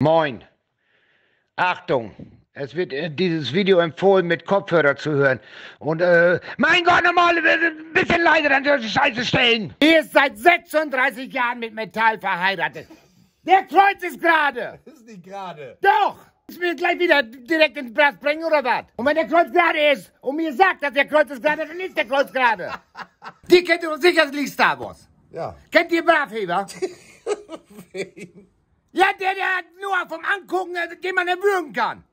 Moin. Achtung. Es wird äh, dieses Video empfohlen, mit Kopfhörer zu hören. Und, äh, mein Gott, nochmal ein bisschen leiser an die Scheiße stellen. Ihr ist seit 36 Jahren mit Metall verheiratet. Der Kreuz ist gerade. Das ist nicht gerade. Doch. Ich will gleich wieder direkt ins Brass bringen, oder was? Und wenn der Kreuz gerade ist und mir sagt, dass der Kreuz ist gerade, dann ist der Kreuz gerade. Die kennt ihr doch sicherlich Star Wars. Ja. Kennt ihr Bravheber? ja, der, der nur vom Angucken, den man erwürgen kann.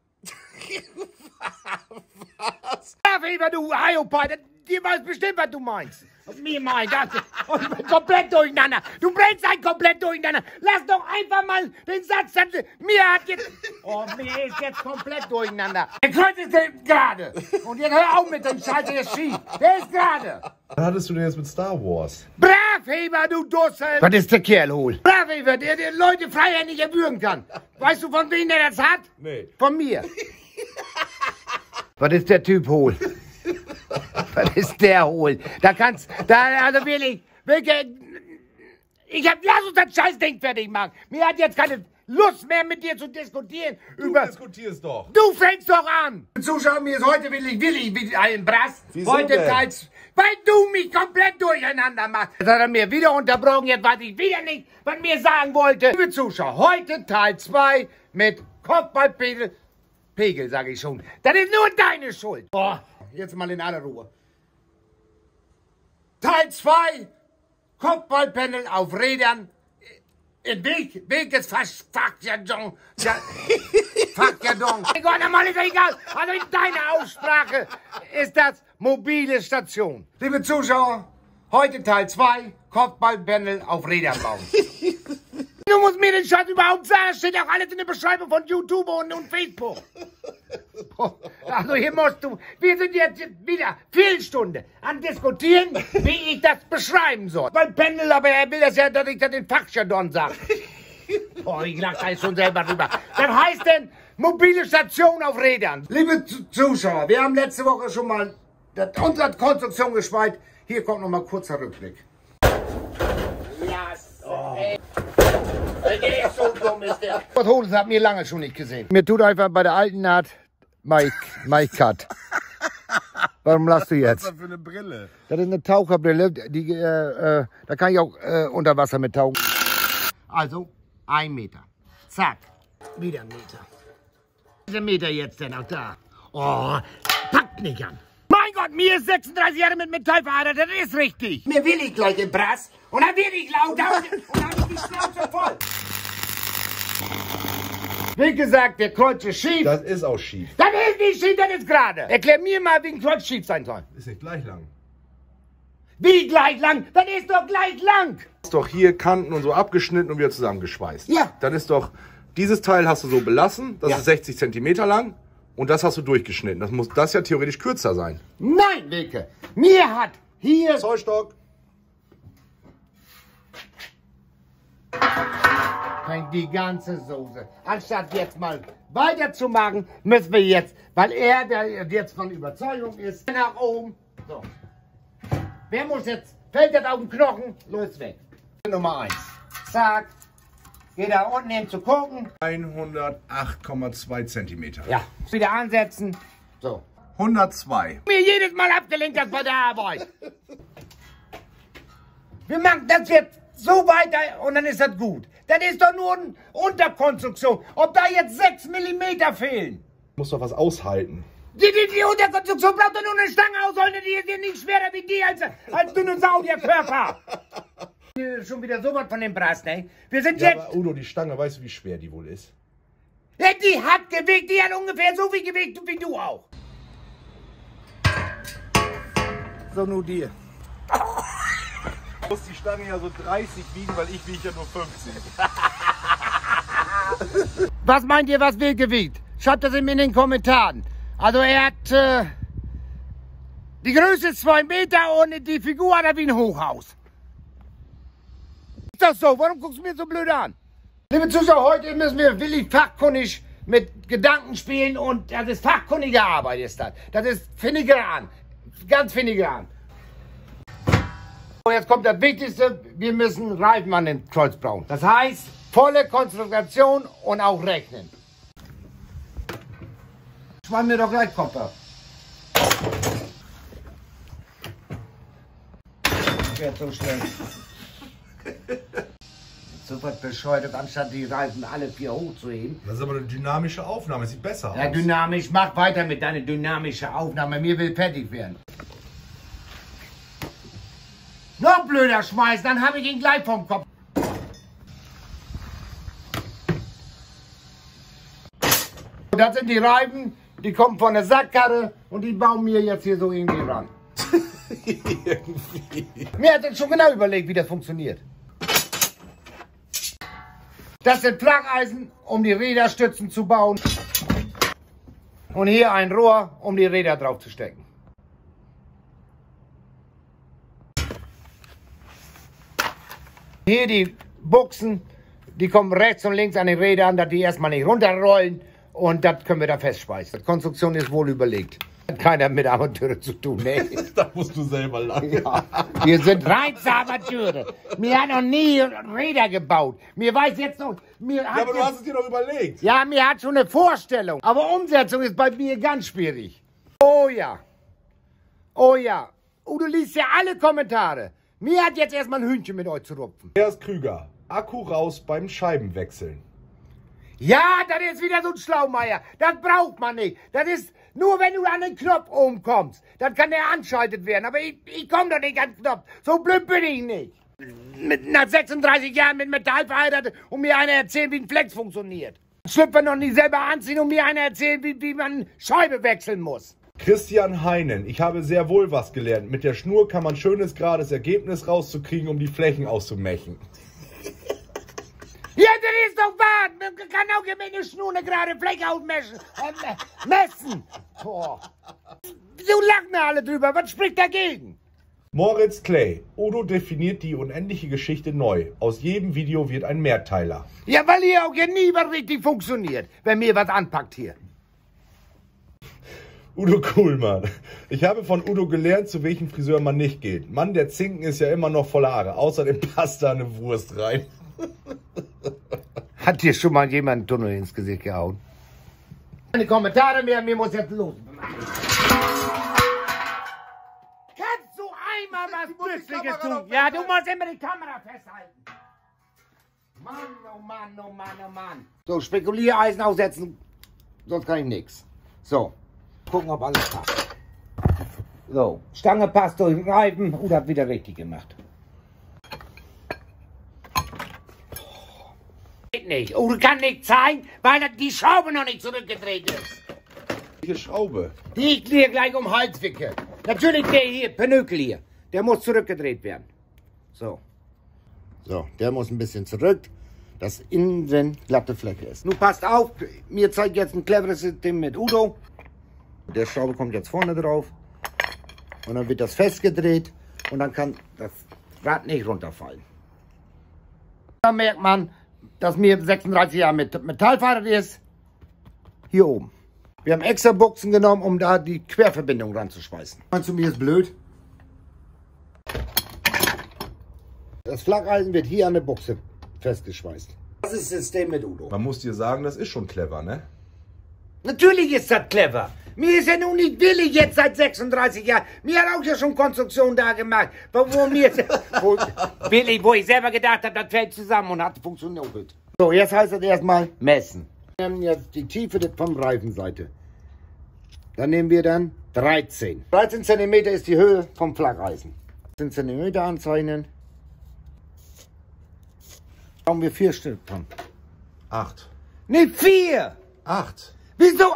was? Bravheber, du Hiopai, die weiß bestimmt, was du meinst. Und mir meint das. Und ich bin komplett durcheinander. Du bringst ein komplett durcheinander. Lass doch einfach mal den Satz. Dann, mir hat jetzt. Oh, mir ist jetzt komplett durcheinander. Der Kreuz ist gerade. Und jetzt hör auf mit dem Scheiß, der ist schief. Der ist gerade. Was hattest du denn jetzt mit Star Wars? Bravheber, du Dussel. Was ist der Kerl hohl? Bravheber, der, der Leute freihändig erwürgen kann. Weißt du, von wem der das hat? Nee. Von mir. Was ist der Typ hohl? Was ist der hohl? Da kannst, da, also wirklich, wirklich, ich hab, lass uns das Scheißding fertig machen. Mir hat jetzt keine Lust mehr mit dir zu diskutieren Du über, diskutierst doch. Du fängst doch an! Zuschauer, mir ist heute willig, willig wie ein Brass. Wieso heute denn? Weil du mich komplett durcheinander machst. Jetzt hat er mir wieder unterbrochen, jetzt weiß ich wieder nicht, was mir sagen wollte. Liebe Zuschauer, heute Teil 2 mit Kopfballpegel. Pegel, sage ich schon. Das ist nur deine Schuld. Boah, jetzt mal in aller Ruhe. Teil 2, Kopfballpanel auf Rädern. Weg, Weg ist fast Fachjargon. Ja, Fachjargon. Mein Gott, normal ist ja egal. Also in deiner Aussprache ist das mobile Station. Liebe Zuschauer, heute Teil 2, Kopfballpanel auf Rädern bauen. Du musst mir den Scheiß überhaupt sagen, steht auch alles in der Beschreibung von YouTube und, und Facebook. Also hier musst du, wir sind jetzt wieder Viertelstunde an diskutieren, wie ich das beschreiben soll. Weil Pendel, aber er will das ja, dass ich das in Fachjargon sage. Boah, ich lach da schon selber rüber. Das heißt denn mobile Station auf Rädern. Liebe Zuschauer, wir haben letzte Woche schon mal das, unsere Konstruktion geschweißt. Hier kommt noch mal kurzer Rückblick. Der ist so dumm, ist der. Was hohl, das hat mir lange schon nicht gesehen. Mir tut einfach bei der alten Naht Mike, Mike Cut. Warum lachst du jetzt? Was für eine Brille? Das ist eine Taucherbrille, die, äh, äh, da kann ich auch äh, unter Wasser mit tauchen. Also, ein Meter. Zack. Wieder ein Meter. Dieser Meter jetzt denn auch da. Oh, packt nicht an. Mein Gott, mir ist 36 Jahre mit Metall verheiratet, das ist richtig. Mir will ich gleich den Brass und dann will ich lauter und, dann hab ich die Schnauze voll. Wie gesagt, der Kreuz ist schief. Das ist auch schief. Das ist nicht schief, das ist gerade. Erklär mir mal, wie ein Kreuz schief sein soll. Ist nicht gleich lang. Wie gleich lang? Das ist doch gleich lang. Ist doch hier Kanten und so abgeschnitten und wieder zusammengeschweißt. Ja. Dann ist doch, dieses Teil hast du so belassen, das Ja. ist 60 Zentimeter lang und das hast du durchgeschnitten. Das muss das ja theoretisch kürzer sein. Nein, Wilke. Mir hat hier Zollstock. Kein die ganze Soße. Anstatt jetzt mal weiterzumachen, müssen wir jetzt, weil er, der jetzt von Überzeugung ist, nach oben. So. Wer muss jetzt, fällt das auf den Knochen, los weg. Nummer eins. Zack. Geh da unten hin zu gucken. 108,2 Zentimeter. Ja. Wieder ansetzen. So. 102. Mir jedes Mal abgelenkt hast bei der Arbeit. Wir machen das jetzt so weiter und dann ist das gut. Das ist doch nur eine Unterkonstruktion. Ob da jetzt 6 mm fehlen. Muss doch was aushalten. Die, die, die Unterkonstruktion braucht doch nur eine Stange ausholen, die ist ja nicht schwerer wie die als, als Dinosaurierkörper. Schon wieder sowas von dem Brass, ne? Wir sind Ja, jetzt. aber Udo, die Stange, weißt du, wie schwer die wohl ist? Ja, die hat Gewicht, die hat ungefähr so viel Gewicht wie du auch. So nur dir. Muss die Stange ja so 30 wiegen, weil ich wiege ja nur 50. Was meint ihr, was Wilke wiegt? Schreibt das in den Kommentaren. Also er hat äh, die Größe ist zwei Meter und die Figur hat er wie ein Hochhaus. Ist das so? Warum guckst du mir so blöd an? Liebe Zuschauer, heute müssen wir willig fachkundig mit Gedanken spielen und das ist fachkundige Arbeit ist das. Das ist filigran. Ganz filigran. So, Jetzt kommt das Wichtigste, wir müssen Reifen an den Kreuz bauen. Das heißt, volle Konzentration und auch rechnen. Schwein mir doch gleich Kopf ab. Wird so schnell. So was bescheuert, anstatt die Reifen alle vier hochzuheben. Das ist aber eine dynamische Aufnahme. Sieht besser Ja, dynamisch, mach weiter mit deiner dynamischen Aufnahme. Mir will fertig werden. Noch blöder schmeißen, dann habe ich ihn gleich vom Kopf. Und Das sind die Reifen, die kommen von der Sackkarre und die bauen mir jetzt hier so irgendwie ran. Mir hat das schon genau überlegt, wie das funktioniert. Das sind Flacheisen, um die Räderstützen zu bauen. Und hier ein Rohr, um die Räder drauf zu stecken. Hier die Buchsen, die kommen rechts und links an den Rädern, dass die erstmal nicht runterrollen. Und das können wir da festschweißen. Die Konstruktion ist wohl überlegt. Hat keiner mit Amateure zu tun, ne? Da musst du selber lang. Wir sind reinste Amateure. Mir hat noch nie Räder gebaut. Mir weiß jetzt noch. Mir hat Ja, aber du hast es dir doch überlegt. ja, mir hat schon eine Vorstellung. Aber Umsetzung ist bei mir ganz schwierig. Oh ja. Oh ja. Oh, du liest ja alle Kommentare. Mir hat jetzt erstmal ein Hühnchen mit euch zu rupfen. Andreas Krüger. Akku raus beim Scheibenwechseln. Ja, das ist wieder so ein Schlaumeier. Das braucht man nicht. Das ist nur, wenn du an den Knopf oben kommst. Dann kann der anschaltet werden. Aber ich, ich komme doch nicht an den Knopf. So blöd bin ich nicht. Mit, nach 36 Jahren mit Metall verheiratet und mir einer erzählen, wie ein Flex funktioniert. Schlüpfer noch nicht selber anziehen und mir einer erzählen, wie, wie man Scheibe wechseln muss. Christian Heinen. Ich habe sehr wohl was gelernt. Mit der Schnur kann man schönes, gerades Ergebnis rauszukriegen, um die Flächen auszumechen. Ja, das ist doch wahr. Man kann auch mit einer Schnur eine gerade Fläche ausmessen. Äh, messen. Boah. So lachen alle drüber. Was spricht dagegen? Moritz Clay. Udo definiert die unendliche Geschichte neu. Aus jedem Video wird ein Mehrteiler. Ja, weil hier auch ja nie was richtig funktioniert, wenn mir was anpackt hier. Udo Kuhlmann. Ich habe von Udo gelernt, zu welchem Friseur man nicht geht. Mann, der Zinken ist ja immer noch voller Haare. Außerdem passt da eine Wurst rein. Hat dir schon mal jemand einen Tunnel ins Gesicht gehauen? Keine Kommentare mehr, mir muss jetzt los. Kannst du einmal was Nützliches tun? Ja, du musst immer die Kamera festhalten. Mann, oh Mann, oh Mann, oh Mann. So, Spekuliereisen aufsetzen, sonst kann ich nichts. So, gucken, ob alles passt. So, Stange passt durch den Reifen und hat wieder richtig gemacht. Geht nicht. Udo kann nicht zeigen, weil die Schraube noch nicht zurückgedreht ist. Welche Schraube? Die ich dir gleich um den Hals wickel. Natürlich der hier, Penökel hier. Der muss zurückgedreht werden. So. So, der muss ein bisschen zurück, dass innen glatte Fläche ist. Nun passt auf, mir zeigt jetzt ein cleveres System mit Udo. Der Schraube kommt jetzt vorne drauf. Und dann wird das festgedreht und dann kann das Rad nicht runterfallen. Da merkt man, dass mir 36 Jahre mit Metallfahrrad ist. Hier oben. Wir haben extra Buchsen genommen, um da die Querverbindung ranzuschweißen. Meinst du, mir ist blöd? Das Flacheisen wird hier an der Buchse festgeschweißt. Das ist das System mit Udo. Man muss dir sagen, das ist schon clever, ne? Natürlich ist das clever. Mir ist ja nun nicht billig jetzt seit 36 Jahren. Mir hat auch ja schon Konstruktion da gemacht. Wo, wo mir wo, billig, wo ich selber gedacht habe, das fällt zusammen und hat funktioniert. So, jetzt heißt das erstmal messen. Wir nehmen jetzt die Tiefe vom Reifenseite. Dann nehmen wir dann 13. 13 cm ist die Höhe vom Flacheisen. 13 cm anzeichnen. Brauchen wir vier Stück von. Acht. Ne, vier! Acht. Wieso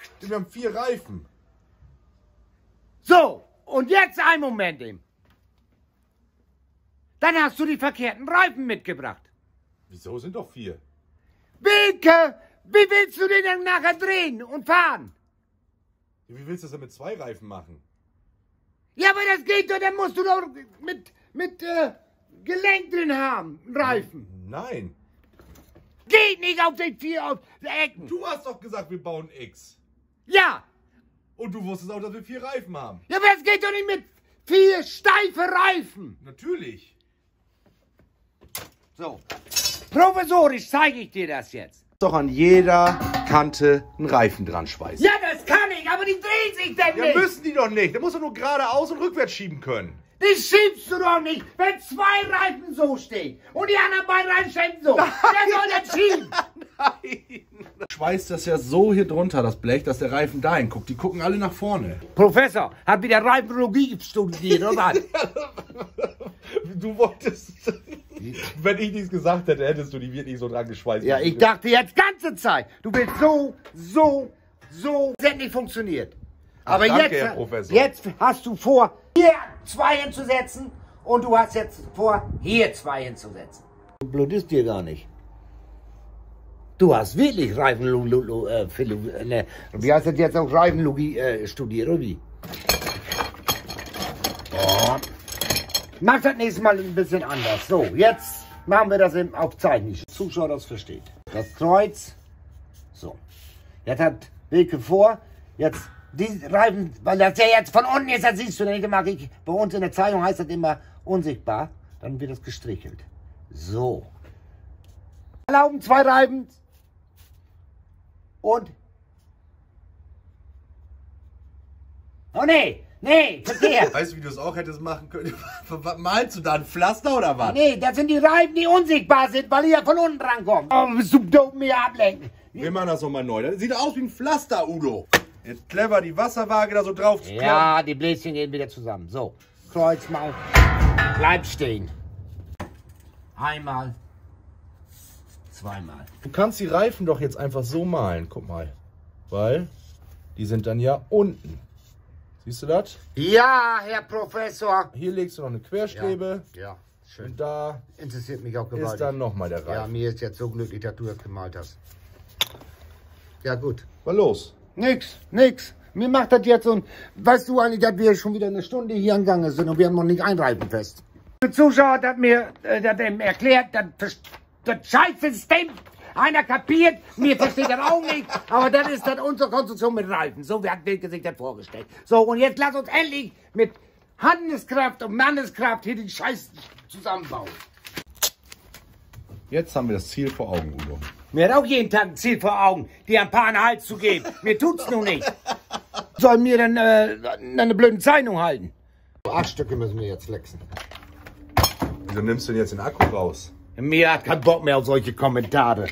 acht? Wir haben vier Reifen. So, und jetzt ein Moment eben. Dann hast du die verkehrten Reifen mitgebracht. Wieso sind doch vier? Wilke, wie willst du den denn nachher drehen und fahren? Wie willst du das denn mit zwei Reifen machen? Ja, aber das geht doch, dann musst du doch mit, mit äh, Gelenk drin haben, Reifen. Nein. Geht nicht auf den vier auf Ecken. Du hast doch gesagt, wir bauen X. Ja, Und du wusstest auch, dass wir vier Reifen haben. ja, aber das geht doch nicht mit vier steife Reifen. Natürlich. So. Provisorisch zeige ich dir das jetzt. Doch an jeder Kante einen Reifen dran schweißen. Ja, das kann ich, aber die drehen sich denn Ja, nicht. müssen die doch nicht. Da muss er nur geradeaus und rückwärts schieben können. Die schiebst du doch nicht, wenn zwei Reifen so stehen und die anderen beiden Reifen stehen so. Wer soll das schieben? Nein. Schweißt das ja so hier drunter, das Blech, dass der Reifen dahin guckt. Die gucken alle nach vorne. Professor, hat wieder Reifenlogie studiert, oder was? Du wolltest. Wenn ich nichts gesagt hätte, hättest du die wirklich so dran geschweißt. Ja, ich dachte jetzt ganze Zeit, du willst so, so, so. Das hat nicht funktioniert. Aber danke, jetzt, Herr Professor. jetzt hast du vor, hier zwei hinzusetzen und du hast jetzt vor, hier zwei hinzusetzen. Blut ist dir gar nicht. Du hast wirklich Reifenlogie, äh, Philo- äh, ne, wie heißt das jetzt auch Reifenlogie äh, studiert, oder wie? Oh. Mach das nächste Mal ein bisschen anders. So, jetzt machen wir das eben auf Zeichen. Zuschauer das versteht. Das Kreuz. So. Jetzt hat Wilke vor. Jetzt die Reifen, weil das ja jetzt von unten ist, das siehst du nicht immer. Ich, bei uns in der Zeitung heißt das immer unsichtbar. Dann wird das gestrichelt. So. Erlauben zwei Reifen. Und. Oh nee, nee, verkehrt. Weißt du, wie du es auch hättest machen können? Malst du da ein Pflaster oder was? Nee, das sind die Reifen, die unsichtbar sind, weil die ja von unten rankommen. Oh, bist du doof, mir ablenken. Wir machen das nochmal neu. Das sieht aus wie ein Pflaster, Udo. Jetzt clever die Wasserwaage da so drauf zu kloppen. Ja, die Bläschen gehen wieder zusammen. So, Kreuz mal. Bleib stehen. Einmal. Zweimal. Du kannst die Reifen doch jetzt einfach so malen. Guck mal. Weil die sind dann ja unten. Siehst du das? Ja, Herr Professor. Hier legst du noch eine Querstäbe. Ja, schön. Und da Interessiert mich auch ist gewaltig. dann nochmal der ja, Reifen. mir ist jetzt so glücklich, dass du das gemalt hast. Ja, gut. Was los? Nix, nix. Mir macht das jetzt so ein. Weißt du eigentlich, dass wir schon wieder eine Stunde hier am Gange sind und wir haben noch nicht ein Reifenfest? Der Zuschauer hat mir äh, das erklärt, das, das Scheißsystem. Einer kapiert, mir versteht das auch nicht, aber das ist dann unsere Konstruktion mit Reifen. So hat Wilke sich das vorgestellt. So, und jetzt lass uns endlich mit Handeskraft und Manneskraft hier den Scheiß zusammenbauen. Jetzt haben wir das Ziel vor Augen, Udo. Mir hat auch jeden Tag ein Ziel vor Augen, dir ein paar einen Hals zu geben. Mir tut's nun nicht. Soll mir dann äh, eine blöde Zeichnung halten? Acht Stücke müssen wir jetzt flexen. Wieso nimmst du denn jetzt den Akku raus? Mir hat kein Bock mehr auf solche Kommentare.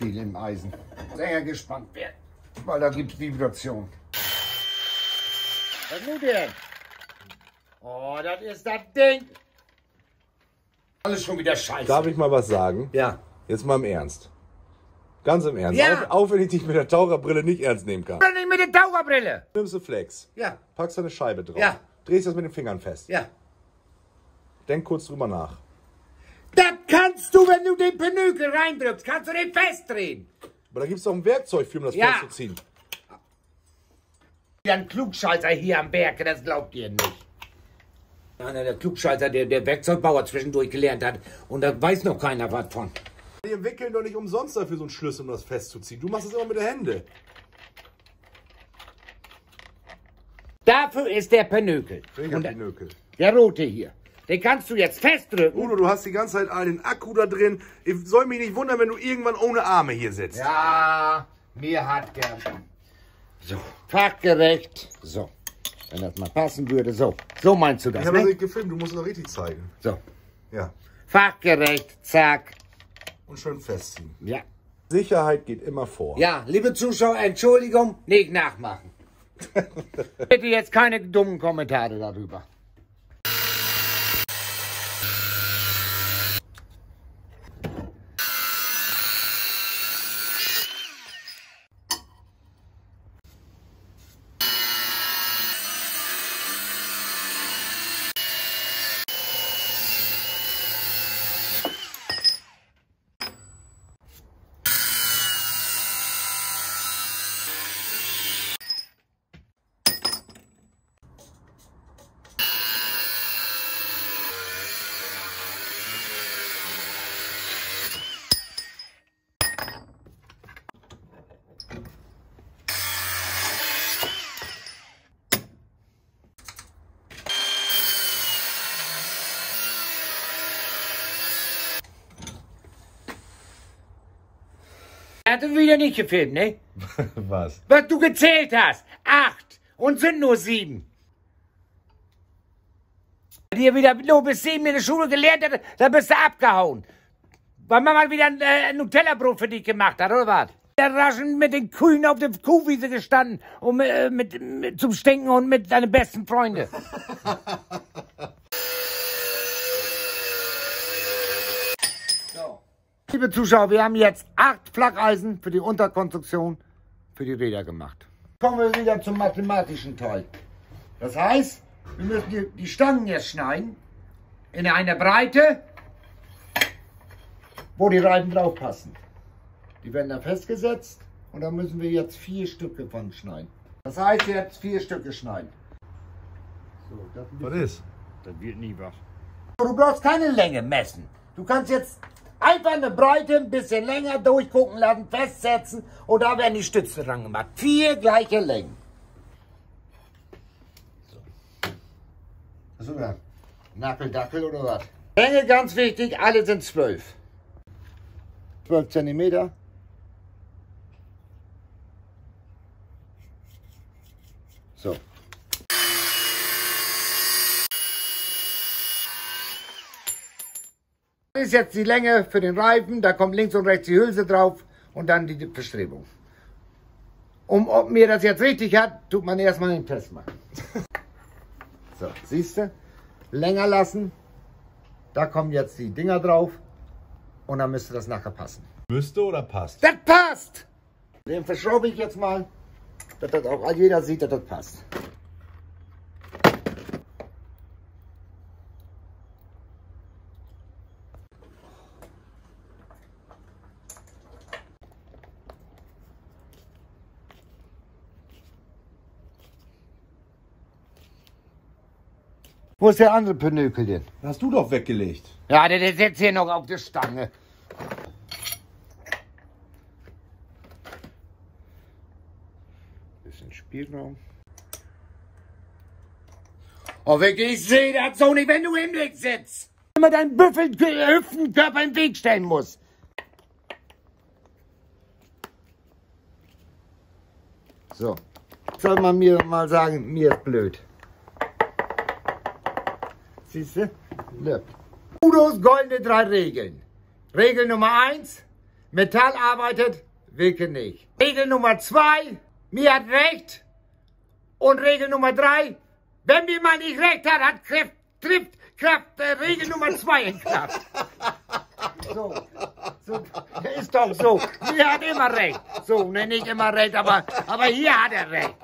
Musik im Spiel im Eisen. Sehr gespannt werden, weil da gibt's Vibration. Was nun denn? Oh, das ist das Ding. Alles schon wieder scheiße. Darf ich mal was sagen? Ja. Jetzt mal im Ernst. Ganz im Ernst. Ja. Auch, auch wenn ich dich mit der Taucherbrille nicht ernst nehmen kann. Oder nicht mit der Taucherbrille. Nimmst du Flex, Ja, packst da eine Scheibe drauf, Ja. drehst das mit den Fingern fest. ja. Denk kurz drüber nach. Das kannst du, wenn du den Pinökel reindrückst, kannst du den festdrehen. Aber da gibt es doch ein Werkzeug für, um das Ja. festzuziehen. Ja, ein Klugscheißer hier am Berg, das glaubt ihr nicht. Einer der Klugscheißer, der, der Werkzeugbauer zwischendurch gelernt hat. Und da weiß noch keiner was von. Die entwickeln doch nicht umsonst dafür so einen Schlüssel, um das festzuziehen. Du machst es immer mit der Hände. Dafür ist der. Welcher Und der, Pinökel? der rote hier. Den kannst du jetzt festdrücken. Udo, du hast die ganze Zeit einen Akku da drin. Ich soll mich nicht wundern, wenn du irgendwann ohne Arme hier sitzt. Ja, mir hat gern. So, fachgerecht. So, wenn das mal passen würde. So, so meinst du das, Ich habe das ne? nicht gefilmt, du musst es noch richtig zeigen. So, Ja. fachgerecht, zack. Und schön festziehen. Ja. Sicherheit geht immer vor. Ja, liebe Zuschauer, Entschuldigung, nicht nachmachen. Bitte jetzt keine dummen Kommentare darüber. Hat du wieder nicht gefilmt, ne? Was? Was du gezählt hast. Acht. Und sind nur sieben. Wenn ihr wieder nur bis sieben in der Schule gelernt hat, dann bist du abgehauen. Weil man mal wieder ein äh, Nutella-Brot für dich gemacht hat, oder was? Der Raschen mit den Kühen auf der Kuhwiese gestanden und mit, mit, mit, zum Stinken und mit deinen besten Freunden. Liebe Zuschauer, wir haben jetzt acht Flacheisen für die Unterkonstruktion für die Räder gemacht. Kommen wir wieder zum mathematischen Teil. Das heißt, wir müssen die, die Stangen jetzt schneiden in einer Breite, wo die Reifen drauf passen. Die werden dann festgesetzt und da müssen wir jetzt vier Stücke von schneiden. Das heißt jetzt vier Stücke schneiden. So, das, Was ist? das wird nie was. Du brauchst keine Länge messen. Du kannst jetzt einfach eine Breite ein bisschen länger durchgucken lassen, festsetzen und da werden die Stütze dran gemacht. Vier gleiche Längen. Was ist das? Nackeldackel oder was? Länge ganz wichtig, alle sind zwölf. 12 Zentimeter. Ist jetzt die Länge für den Reifen. Da kommt links und rechts die Hülse drauf und dann die Verstrebung. Um, ob mir das jetzt richtig hat, tut man erstmal den Test machen. So, siehst du? Länger lassen. Da kommen jetzt die Dinger drauf. Und dann müsste das nachher passen. Müsste oder passt? Das passt! Den verschraube ich jetzt mal, dass das auch jeder sieht, dass das passt. Wo ist der andere Pinökel denn? Hast du doch weggelegt. Ja, der, der sitzt hier noch auf der Stange. Bisschen Spielraum. Oh, wirklich, ich sehe das so nicht, wenn du im Weg sitzt. Immer deinen Büffel Hüftenkörper im Weg stellen muss. So. Soll man mir mal sagen, mir ist blöd. Siehst du? Udos goldene drei Regeln. Regel Nummer eins: Metall arbeitet, Wilke nicht. Regel Nummer zwei: Mir hat recht. Und Regel Nummer drei: Wenn mir mal nicht recht hat, hat Kraft, trifft Kraft äh, Regel Nummer zwei in Kraft. So, so, ist doch so. Mir hat immer recht. So, ne, nicht immer recht, aber, aber hier hat er recht.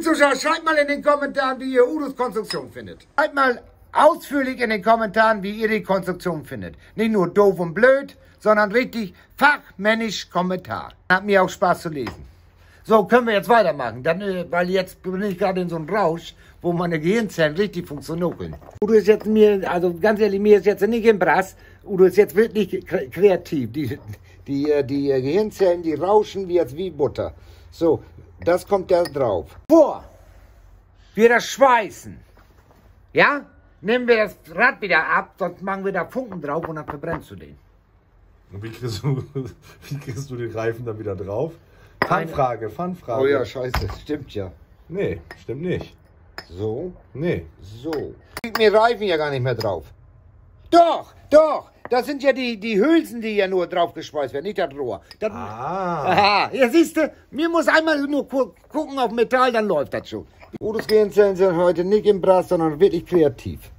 Zuschauer, schreibt mal in den Kommentaren, wie ihr Udos Konstruktion findet. Schreibt mal ausführlich in den Kommentaren, wie ihr die Konstruktion findet. Nicht nur doof und blöd, sondern richtig fachmännisch Kommentar. Hat mir auch Spaß zu lesen. So, können wir jetzt weitermachen, dann, äh, weil jetzt bin ich gerade in so einem Rausch, wo meine Gehirnzellen richtig funktionieren. Udo ist jetzt mir, also ganz ehrlich, mir ist jetzt nicht im Brass, Udo ist jetzt wirklich kre- kreativ. Die, die, äh, die äh, Gehirnzellen, die rauschen jetzt wie Butter. So, das kommt da drauf. Vor wir das schweißen, ja, nehmen wir das Rad wieder ab, sonst machen wir da Funken drauf und dann verbrennst du den. Und wie kriegst du, wie kriegst du den Reifen dann wieder drauf? Keine- Fanfrage, Fanfrage. Oh ja, scheiße, stimmt ja. Nee, stimmt nicht. So, Nee. so. Liegt mir Reifen ja gar nicht mehr drauf. Doch, doch, das sind ja die, die Hülsen, die ja nur drauf geschweißt werden, nicht das Rohr. Das, Ah. Aha, ja siehst du, mir muss einmal nur gu gucken auf Metall, dann läuft das schon. Die Udos Gehirnzellen sind heute nicht im Brass, sondern wirklich kreativ.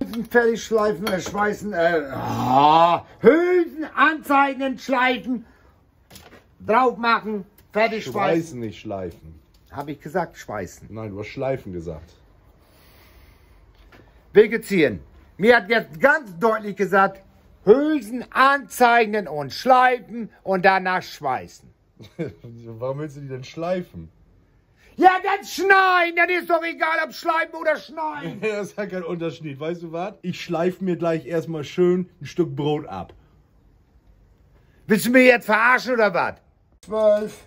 Hülsen fertig schleifen, äh, schweißen, äh, ah, Hülsen anzeichnen, schleifen, drauf machen, fertig schweißen. Schweißen, nicht schleifen. Habe ich gesagt, schweißen. Nein, du hast schleifen gesagt. Vegetieren. Mir hat jetzt ganz deutlich gesagt, Hülsen anzeichnen und schleifen und danach schweißen. Warum willst du die denn schleifen? Ja, dann schneiden, dann ist doch egal, ob schleifen oder schneiden. Das ist ja kein Unterschied. Weißt du was? Ich schleife mir gleich erstmal schön ein Stück Brot ab. Willst du mich jetzt verarschen oder was? Zwölf.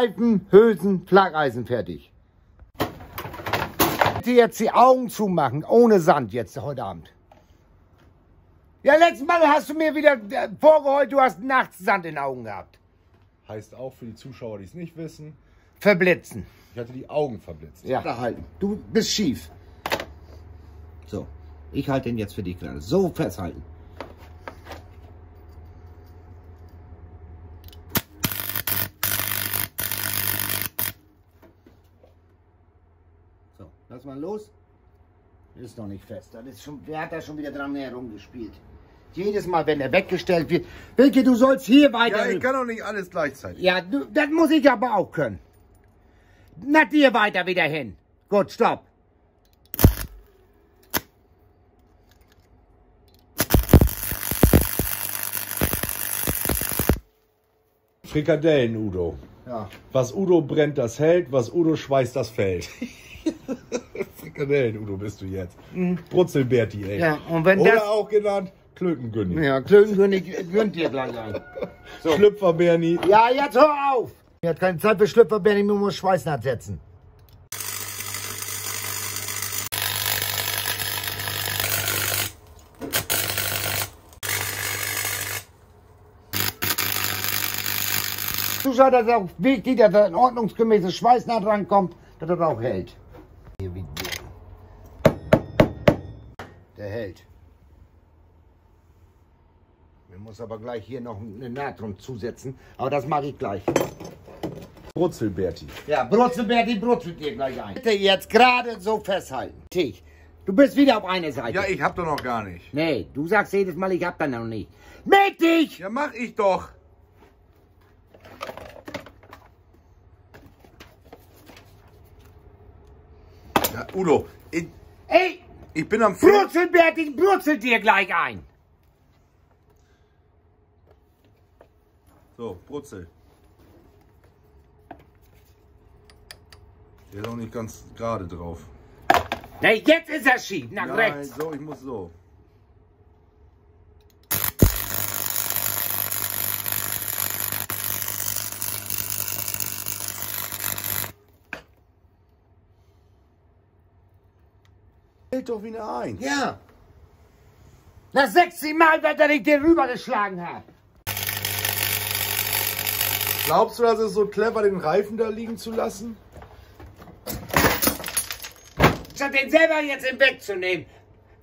Schleifen, Hülsen, Flageisen fertig. bitte jetzt die Augen zumachen, ohne Sand jetzt heute Abend. Ja, letztes Mal hast du mir wieder äh, vorgeheult, du hast nachts Sand in den Augen gehabt. Heißt auch für die Zuschauer, die es nicht wissen, Verblitzen. ich hatte die Augen verblitzt. Ja. Da halten. Du bist schief. So. Ich halte den jetzt für dich gerade. So festhalten. So, lass mal los. Ist noch nicht fest. Das ist schon, wer hat da schon wieder dran herumgespielt? Jedes Mal, wenn er weggestellt wird. Wilke, du sollst hier weiter. Ja, ich kann doch nicht alles gleichzeitig. Ja, du, das muss ich aber auch können. Na, dir weiter wieder hin. Gut, stopp. Frikadellen, Udo. Ja. Was Udo brennt, das hält. Was Udo schweißt, das fällt. Frikadellen, Udo, bist du jetzt. Brutzelberti, ey. Mhm. Ja, und wenn Oder das- auch genannt Klötenkönig. Ja, Klötenkönig gönnt dir gleich ein. Schlüpfer-Berni. Ja, jetzt hör auf! Er hat keine Zeit für Schlüpfer, Benny, mir muss Schweißnaht setzen. Zuschauer, dass er auch wichtig, dass er ein ordnungsgemäßes Schweißnaht rankommt, dass er auch hält. Der hält. Muss aber gleich hier noch eine Natron zusetzen, aber das mache ich gleich. Brutzelberti. Ja, Brutzelberti brutzelt dir gleich ein. Bitte jetzt gerade so festhalten. Tisch, du bist wieder auf einer Seite. Ja, ich hab doch noch gar nicht. Nee, du sagst jedes Mal, ich hab da noch nicht. Mittig! Ja, mach ich doch. Ja, Udo, ich, Ey, ich bin am. Brutzelberti brutzelt dir gleich ein. So, Brutzel. Der ist auch nicht ganz gerade drauf. Nee, jetzt ist er schief, nach Nein, rechts. so, ich muss so. Hält doch wieder ein. Ja. Das sechste Mal, dass er dich dir rübergeschlagen hat. Glaubst du, das ist so clever, den Reifen da liegen zu lassen? Statt den selber jetzt im wegzunehmen,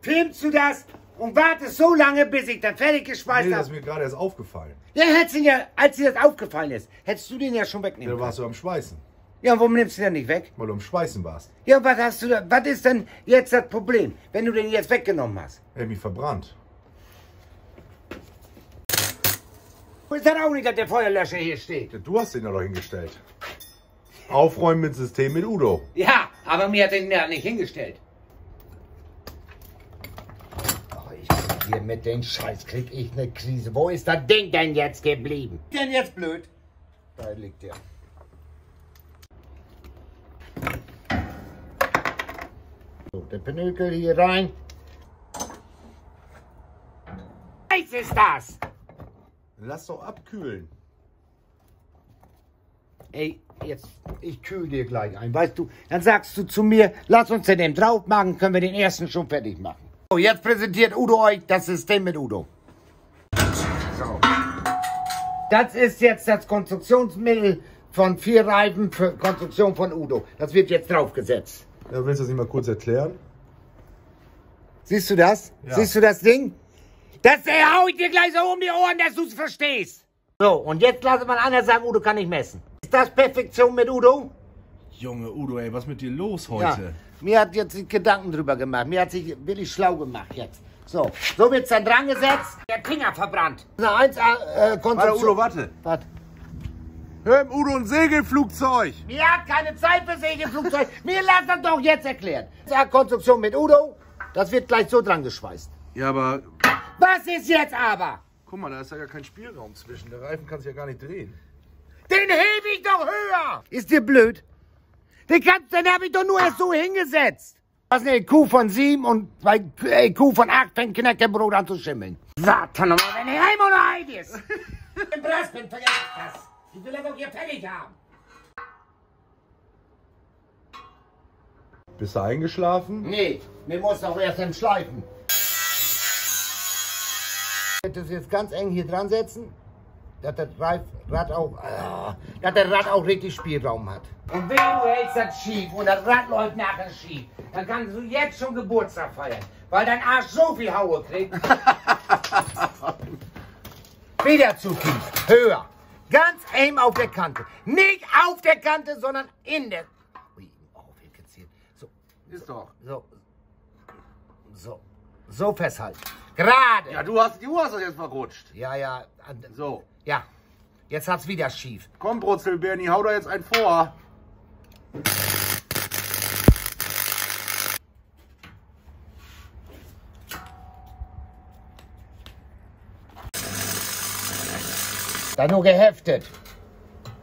filmst du das und wartest so lange, bis ich dann fertig geschweißt Nee, das habe. ist mir gerade erst aufgefallen. Ja, hättest ihn ja, als dir das aufgefallen ist, hättest du den ja schon Da wegnehmen warst können. du am Schweißen, Ja, und warum nimmst du den nicht weg? weil du am Schweißen warst. Ja, was hast du da, was ist denn jetzt das Problem, wenn du den jetzt weggenommen hast? Er hat mich verbrannt. Ist das auch nicht, dass der Feuerlöscher hier steht? Ja, Du hast den da doch hingestellt. Aufräumen mit System mit Udo. Ja, aber mir hat den ja nicht hingestellt. Ach, ich hier mit dem Scheiß krieg ich eine Krise. Wo ist das Ding denn jetzt geblieben? Denn jetzt blöd. Da liegt der. So, der Pinökel hier rein. Was ist das? Lass doch abkühlen. Ey, jetzt, ich kühl dir gleich ein. Weißt du, dann sagst du zu mir, lass uns den dem drauf machen, können wir den ersten schon fertig machen. So, jetzt präsentiert Udo euch das System mit Udo. So. Das ist jetzt das Konstruktionsmittel von vier Reifen für Konstruktion von Udo. Das wird jetzt draufgesetzt. Ja, willst du das nicht mal kurz erklären? Siehst du das? Ja. Siehst du das Ding? Das äh, hau ich dir gleich so um die Ohren, dass du es verstehst. So, und jetzt lasse mal einer sagen, Udo kann nicht messen. Ist das Perfektion mit Udo? Junge Udo, ey, was mit dir los Ja, mir hat jetzt Gedanken drüber gemacht. Mir hat sich wirklich schlau gemacht jetzt. So, so wird's dann dran gesetzt. Der Finger verbrannt. Eine 1 äh, Warte, Konstruktion. Udo, warte. Was? Hör Udo ein Segelflugzeug. Mir hat keine Zeit für Segelflugzeug. Mir lass das doch jetzt erklären. Konstruktion mit Udo. Das wird gleich so dran geschweißt. Ja, aber Was ist jetzt aber? guck mal, da ist ja gar kein Spielraum zwischen. Der Reifen kann sich ja gar nicht drehen. Den hebe ich doch höher. Ist dir blöd? Den, kannst, den habe ich doch nur erst so hingesetzt. Was eine EQ von 7 und bei EQ von 8 fängt Knäckebrot an zu schimmeln. Warte nochmal, wenn ich heim oder heim ist. Im Brass bin, vergesst das. Ich will aber auch hier fertig haben. Bist du eingeschlafen? Nee, mir muss doch erst entschleifen. Das jetzt ganz eng hier dran setzen, dass das Reif- Rad auch, ah, dass der Rad auch richtig Spielraum hat. Und wenn du hältst das schief und das Rad läuft nachher schief, dann kannst du jetzt schon Geburtstag feiern, weil dein Arsch so viel Haue kriegt. Wieder zu tief, höher. Ganz eng auf der Kante. Nicht auf der Kante, sondern in der. Ui, oh, wie gezielt. So, Ist doch. so, so, so festhalten. Gerade. Ja, du hast, du hast das jetzt verrutscht. Ja, ja, So. ja. Jetzt hat's wieder schief. Komm, Brutzel, Bernie, hau da jetzt einen vor. Da nur geheftet.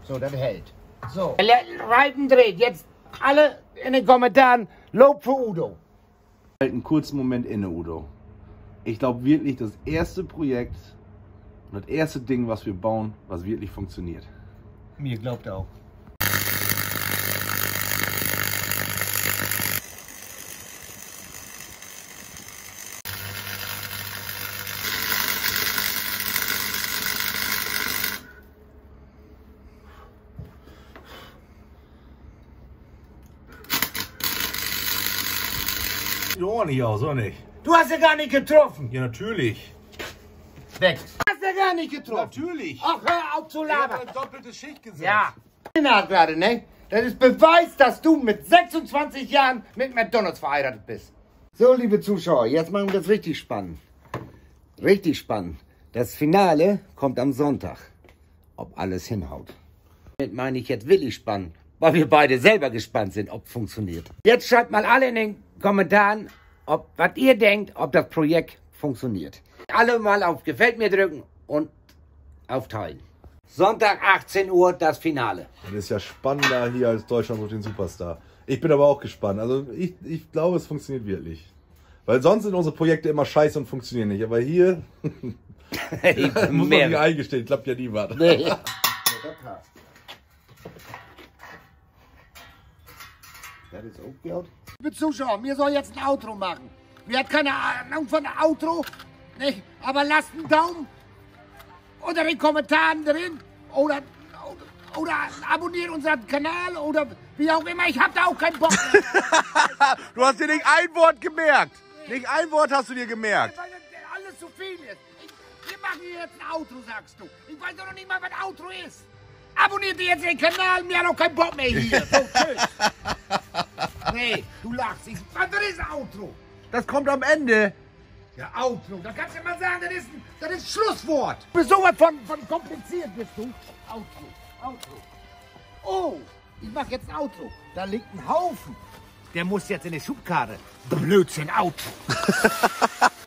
So, das hält. So. Reifen dreht. Jetzt alle in den Kommentaren Lob für Udo. Halt einen kurzen Moment inne, Udo. Ich glaube wirklich, das erste Projekt und das erste Ding, was wir bauen, was wirklich funktioniert. Mir glaubt auch. Sieht ordentlich aus, oder nicht? Du hast ja gar nicht getroffen. Ja, natürlich. Weg. Du hast ja gar nicht getroffen. Natürlich. Ach, hör auf zu labern. doppelte Schicht gesetzt. Ja. Gerade, ne? Das ist Beweis, dass du mit 26 Jahren mit McDonalds verheiratet bist. So, liebe Zuschauer, jetzt machen wir das richtig spannend. Richtig spannend. Das Finale kommt am Sonntag. Ob alles hinhaut. Damit meine ich jetzt willig spannend, weil wir beide selber gespannt sind, ob funktioniert. Jetzt schreibt mal alle in den Kommentaren, ob was ihr denkt, ob das Projekt funktioniert. Alle mal auf Gefällt mir drücken und aufteilen. Sonntag 18 Uhr das Finale. Das ist ja spannender hier als Deutschland sucht den Superstar. Ich bin aber auch gespannt. Also ich, ich glaube, es funktioniert wirklich. Weil sonst sind unsere Projekte immer scheiße und funktionieren nicht. Aber hier muss man sich Mehr. eingestehen, klappt ja nie was. Nee. Das ist aufgehört. Liebe Zuschauer, mir soll jetzt ein Outro machen. Mir hat keine Ahnung von Outro, nicht? aber lasst einen Daumen unter den Kommentaren drin oder, oder, oder abonniert unseren Kanal oder wie auch immer. Ich hab da auch keinen Bock mehr, Du hast dir nicht ein Wort gemerkt. Nicht ein Wort hast du dir gemerkt. weil alles zu viel ist. Ich, wir machen hier jetzt ein Outro, sagst du. Ich weiß doch noch nicht mal, was Outro ist. Abonniert jetzt den Kanal, mir hat auch keinen Bock mehr hier. So, tschüss. Nee, du lachst. Ich, was ist Outro? Das kommt am Ende. Ja, Outro, da kannst du mal sagen, das ist, ein- das ist Schlusswort. Du bist sowas von, von kompliziert, bist du. Outro, Outro. Oh, ich mach jetzt ein Outro. Da liegt ein Haufen. Der muss jetzt in die Schubkarre. Blödsinn, Outro.